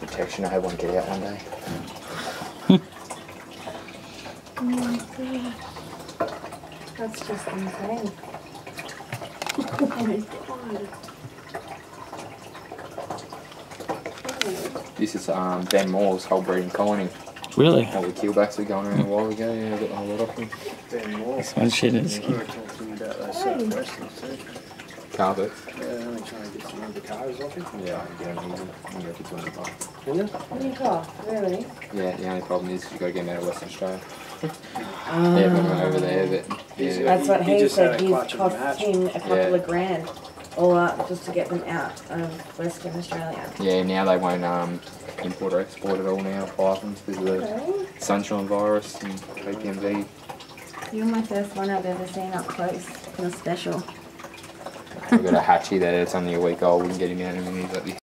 Protection. I had one get out one day. That's just insane. oh my god. This is um, Ben Moore's whole breeding colony. Really? All the keelbacks were going around a while ago. Yeah, I got a whole lot of them. Ben Moore. This one shit is We were talking about those southwestern too. Carpet. Yeah, only trying to get some of the cars off him. Yeah, I can get them easy. I can go for 20 bucks. Can you? Oh, really? Yeah, the only problem is you got to get them out of Western Australia. Um, Yeah, but over there, but yeah, That's what He he said. a He's clutch of cost him a couple Yeah. of grand all up just to get them out of Western Australia. yeah. Now they won't um, import or export at all now. Pythons because of the Really? sunshine virus and KPMG. You're my first one I've ever seen up close. You're special. We've got a hatchie that it's only a week old. We can get him out in a minute like this.